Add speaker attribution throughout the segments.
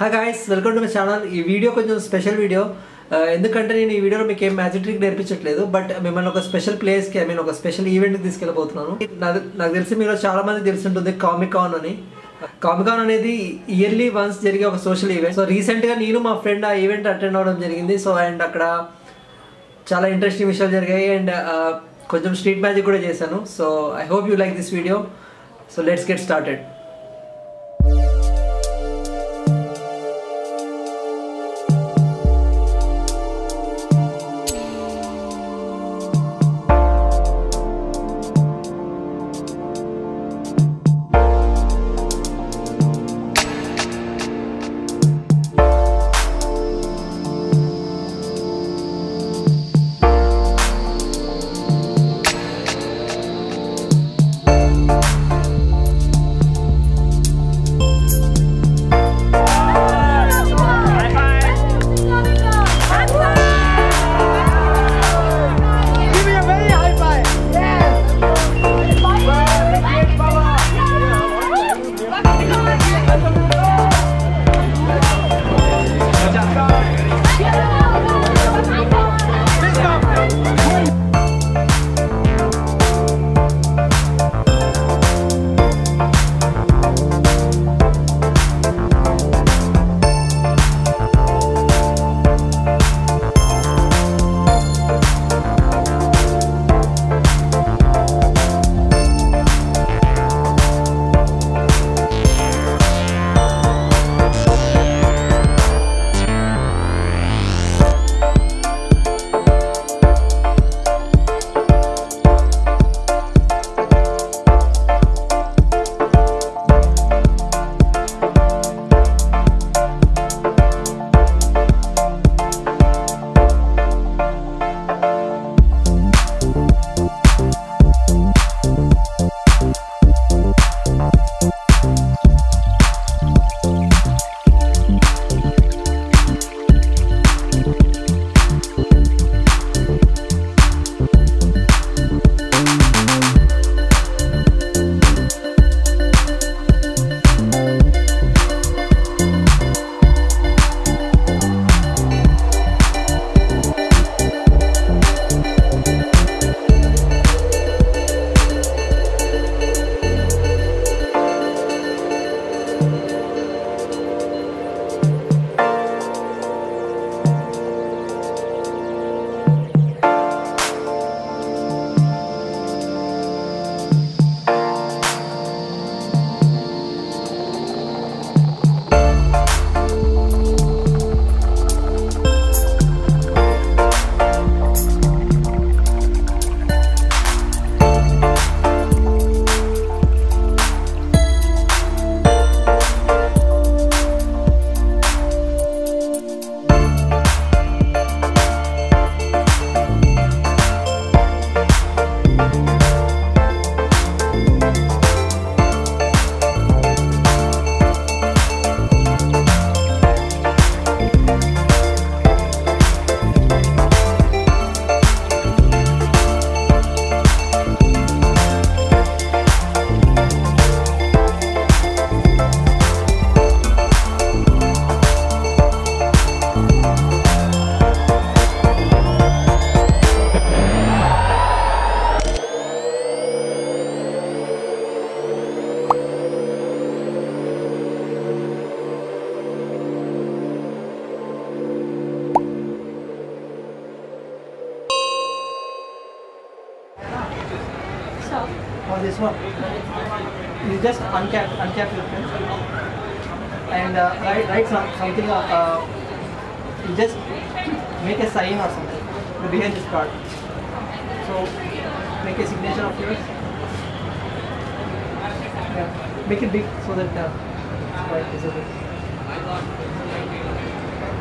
Speaker 1: Hi guys welcome to my channel ఈ video కొంచెం special video uh, ఎందుకంటే నేను ఈ వీడియోలో మీకు ఏం మ్యాజిక్ ట్రిక్ నేర్పించట్లేదు బట్ మిమ్మల్ని ఒక స్పెషల్ ప్లేస్కి ఐ మీన్ ఒక స్పెషల్ ఈవెంట్కి తీసుకెళ్ళబోతున్నాను. నాకు నాకు తెలిసి మీరు చాలా మంది తెలిసి ఉంటుంది కామిక్ అని. కామికాన్ అనేది ఇయర్లీ వన్స్ జరిగే ఒక సోషల్ ఈవెంట్ సో రీసెంట్గా నేను మా ఫ్రెండ్ ఆ ఈవెంట్ అటెండ్ అవ్వడం జరిగింది. సో అండ్ అక్కడ చాలా ఇంట్రెస్టింగ్ విషయాలు జరిగాయి. అండ్ uh, కొంచెం స్ట్రీట్ మ్యాజిక్ కూడా చేశాను. So I hope you like this video so let's get started uncap, uncap your pen and uh, write, write some, something. Uh, uh, just make a sign or something behind this card. So make a signature of yours. Yeah. Make it big so that uh, it's quite visible.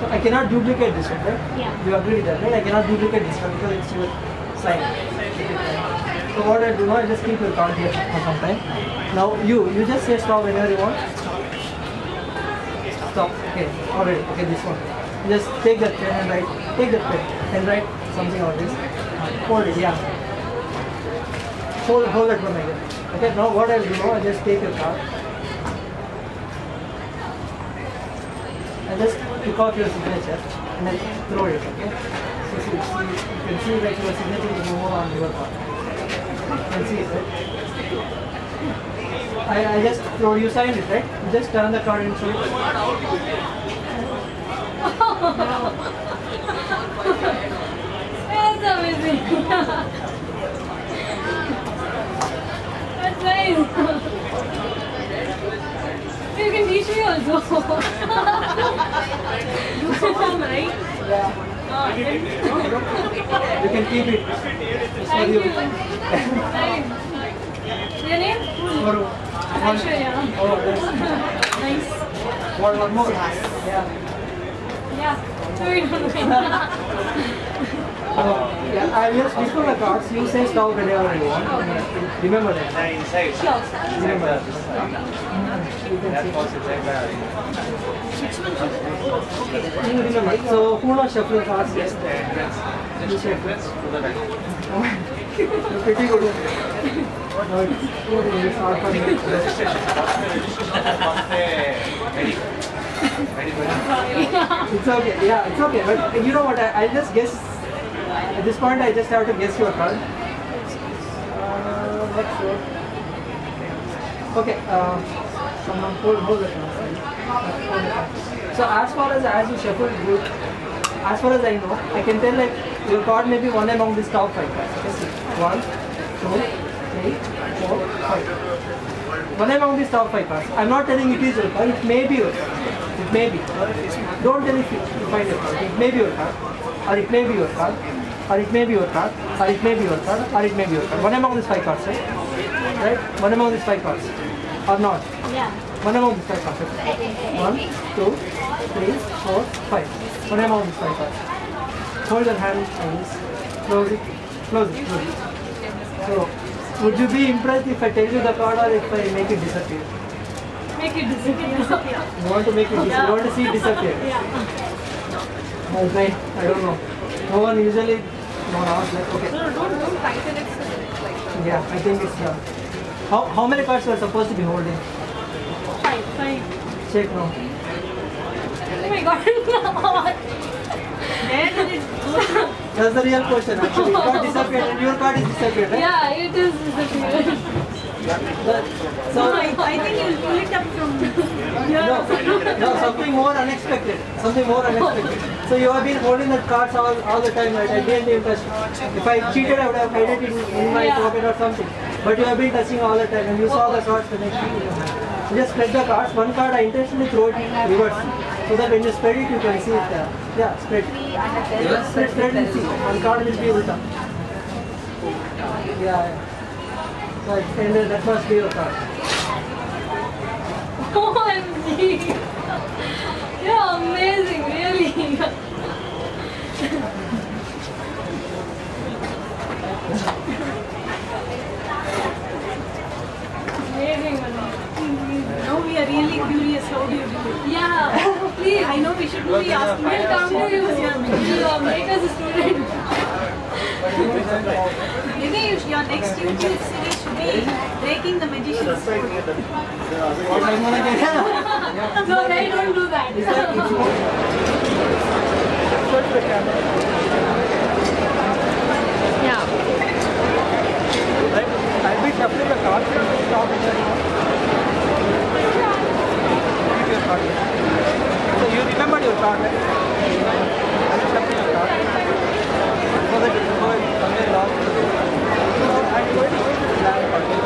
Speaker 1: So I cannot duplicate this one, right?
Speaker 2: Yeah.
Speaker 1: You agree with that, right? I cannot duplicate this one because it's your sign. So what I do now, I just keep your card here for some time. Now you, you just say stop whenever you want. Stop. Okay. Alright. Okay, this one. Just take that pen and write. Take that pen and write something on this. Hold it. Yeah. Hold, hold that one like that. Okay. Now what I'll do now, I just take your card. I just took off your signature and then throw it, okay? So see, you can see like your signature is more on your part. Can see it, right? I, I just throw, you signed it, right? Just turn the card and show it.
Speaker 2: That's amazing. That's nice. You can teach me also. you perform, right?
Speaker 1: Yeah.
Speaker 2: Then-
Speaker 1: You can keep it. It's for
Speaker 2: Thank
Speaker 1: you.
Speaker 2: you. Nice. Your name?
Speaker 1: For
Speaker 2: Aishwarya.
Speaker 1: Oh, yes.
Speaker 2: Nice.
Speaker 1: One, one more. Yeah.
Speaker 2: Yeah. So we don't win.
Speaker 1: So, oh, yeah, I just before the cards, you say stop whenever you want. Remember that.
Speaker 3: inside.
Speaker 1: Remember.
Speaker 3: That was inside.
Speaker 1: You remember. So who knows the cards? Yes.
Speaker 3: The entrance.
Speaker 1: You.
Speaker 3: Entrance to the right.
Speaker 1: Pretty good. It's good. It's hard for me.
Speaker 3: Ready. Ready for
Speaker 1: It's okay. Yeah, it's okay. But you know what? I, I just guess. At this point, I just have to guess your card. Uh, not sure. Okay. Uh, So as far as as you shuffle good, as far as I know, I can tell like your card may be one among these top five cards. Okay. One, two, three, four, five. One among these top five cards. I'm not telling it is your card. It may be your card. It may be. Don't tell if you, you find your card. It may be your card, or it may be your card, or it may be your card, or it may be your card, or it may be your card. One among these five cards, right? Right? One among these five cards, Uh, or not?
Speaker 2: Yeah.
Speaker 1: One these five cards. okay? Eh, eh, eh, one, two, three, four, five. One among these five cards. Hold your hand like. Close it. Close it. Close it. So, would you be impressed if I tell you the card or if I make it disappear?
Speaker 2: Make it disappear.
Speaker 1: You want to make it disappear? You want to see it disappear?
Speaker 2: Yeah.
Speaker 1: Oh, I'll. I don't know. No one usually. No like, okay.
Speaker 2: No, don't, don't tighten it. Like,
Speaker 1: Yeah, I think it's done. How, how many cards you are supposed to be holding?
Speaker 2: fine, fine.
Speaker 1: Check now.
Speaker 2: Oh my god. Where did it go?
Speaker 1: That's the real question actually. It got disappeared and your card is disappeared, right?
Speaker 2: Yeah, it is disappeared.
Speaker 1: But- so, oh
Speaker 2: I think you'll pull it up from
Speaker 1: no, no, something more unexpected. Something more unexpected. So you have been holding that cards all, all the time, right? I didn't even touch. If I cheated, I would have hid it in, in my pocket or something. But you have been touching all the time and you saw the cards the. You just spread the cards. One card I intentionally throw it reverse. So that when you spread it, you can see it. Uh, yeah, spread. Yeah, spread, spread and see. One card will be ulta. Yeah, yeah. So, and uh, that must be your card.
Speaker 2: OMG. You're amazing, really. amazing, Manu.
Speaker 4: Now we are really curious how do you do it.
Speaker 2: Yeah, please.
Speaker 4: I know we should really ask you.
Speaker 2: We'll come to you. You'll uh, make us a student.
Speaker 4: Maybe you, sh- your next YouTube series should Breaking the Magician's Code.
Speaker 1: What I'm gonna get?
Speaker 2: No, they don't do that.
Speaker 1: It's more. Show it to the camera.
Speaker 2: Yeah.
Speaker 1: Right? I'll be shuffling the cards and we'll stop it your card. So you remember your card, right? I'll be shuffling your card. So that it will go in somewhere along. So I'm going to Uh, uh, uh,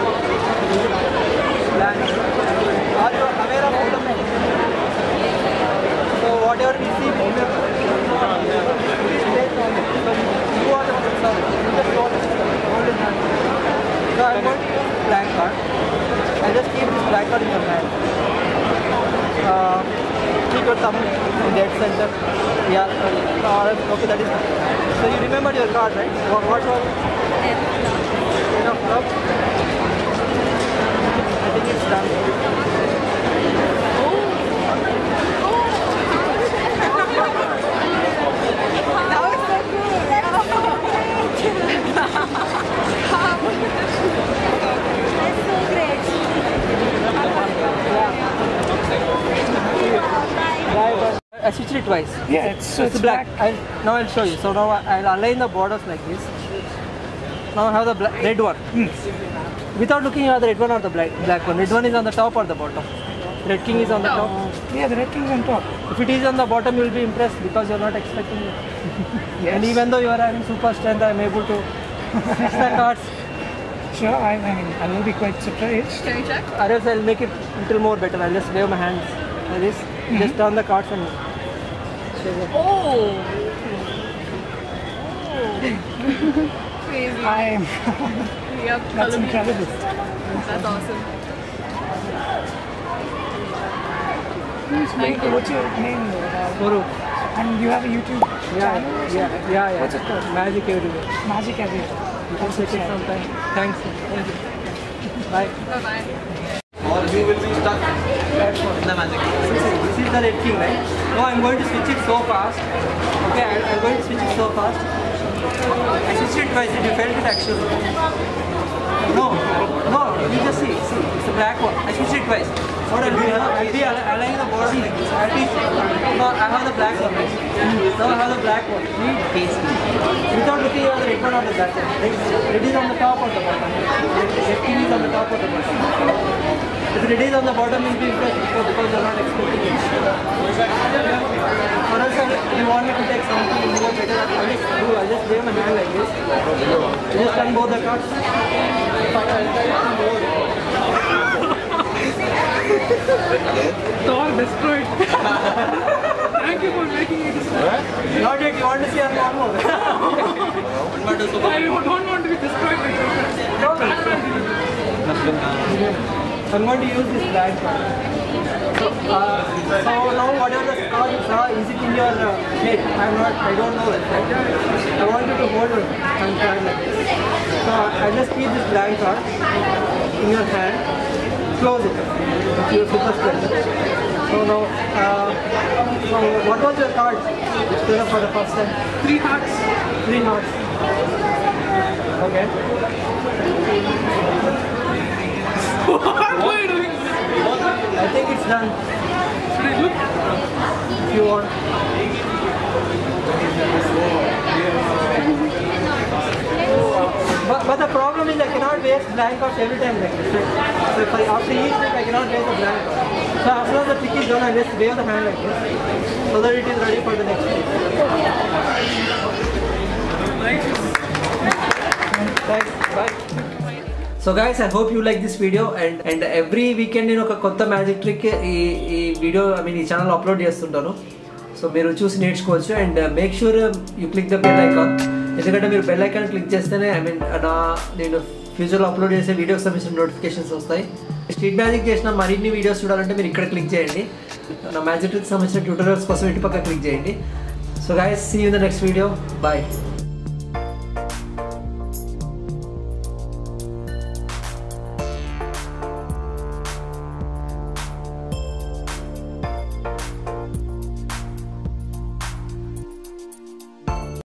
Speaker 1: that is So you remember your card, right? What, what was it? Ten of clubs. I think it's done. I switched it twice.
Speaker 5: Yeah, it's, so
Speaker 1: it's black. I'll, now I'll show you. So now I- I'll align the borders like this. Now I have the black, red one. Hmm. Without looking at the red one or the black, black one. Red one is on the top or the bottom. Red king is on the top.
Speaker 5: Yeah, the red king is on top.
Speaker 1: If it is on the bottom, you'll be impressed because you're not expecting it. And even though you are having super strength, I'm able to switch the cards.
Speaker 5: Sure, I, I mean, I will be quite surprised.
Speaker 2: Can we check?
Speaker 1: Or else I'll make it a little more better. I'll just wave my hands like this. Mm-hmm. Just turn the cards and.
Speaker 2: Oh! Crazy.
Speaker 5: I am.
Speaker 2: Yep.
Speaker 5: That's
Speaker 2: color
Speaker 5: incredible.
Speaker 2: That's awesome.
Speaker 5: Thank you. What's your name? Uh,
Speaker 1: Guru.
Speaker 5: and you have a YouTube
Speaker 1: Yeah,
Speaker 5: channel
Speaker 1: yeah, yeah, yeah.
Speaker 5: What's it called?
Speaker 1: Magic everywhere.
Speaker 5: Magic Everywhere.
Speaker 1: You can check it sometime. Thanks. Thank you. Bye.
Speaker 2: Bye bye.
Speaker 3: Or you will be stuck in the magic.
Speaker 1: Is the red king, right? No, I'm going to switch it so fast. Okay, I, I'm going to switch it so fast. I switched it twice. Did you felt it actually? No, no. You just see. See, it's a black one. I switched it twice. What I'll do, I'll be aligning the border like this. At least, I have the black one. Now I have the black one. Without looking at the red one or the one. Red, red on the top or the bottom. Red is on the top or the bottom. If it is on the bottom, you'll be impressed because because you're not expecting it. Or else, I'll- you want me to take something more better, I'll just do, I'll just wave my hand like this. You just turn both the cards.
Speaker 5: All destroyed. Thank you for making me destroyed.
Speaker 1: Not yet, you want to see a one more.
Speaker 5: I don't want to be destroyed by Joker.
Speaker 1: I'm going to use this black card. So, uh, so now whatever the card you saw, is it in your uh, head? I'm not, I don't know it. Right? I want you to hold it and try like this. So I just keep this blank card in your hand, close it with your super strength. So now, uh, so what was your card which came up for the first time?
Speaker 5: Three hearts.
Speaker 1: Three hearts. Okay.
Speaker 5: What are you doing?
Speaker 1: I think it's done.
Speaker 5: Should I look?
Speaker 1: If you want. But, but the problem is I cannot waste blank cards every time like this. So if I, after each trick I cannot waste a blank card. So as soon as the trick is done I just wave the hand like this so that it is ready for the next. Thanks. Bye. So guys I hope you like this video and and every weekend నేను ఒక కొత్త magic trick ఈ ఈ video I mean ఈ channel upload చేస్తుంటాను సో మీరు చూసి నేర్చుకోవచ్చు and make sure you click the bell icon ఎందుకంటే మీరు బెల్ ఐకాన్ క్లిక్ చేస్తేనే ఐ మీన్ నా నేను ఫ్యూచర్లో అప్లోడ్ చేసే వీడియోకి సంబంధించిన నోటిఫికేషన్స్ వస్తాయి స్ట్రీట్ మ్యాజిక్ చేసిన మరిన్ని వీడియోస్ చూడాలంటే మీరు ఇక్కడ క్లిక్ చేయండి. నా మ్యాజిక్ సంబంధించిన ట్యూటోరియల్స్ కోసం ఇటు పక్క క్లిక్ చేయండి. So guys see in the next video bye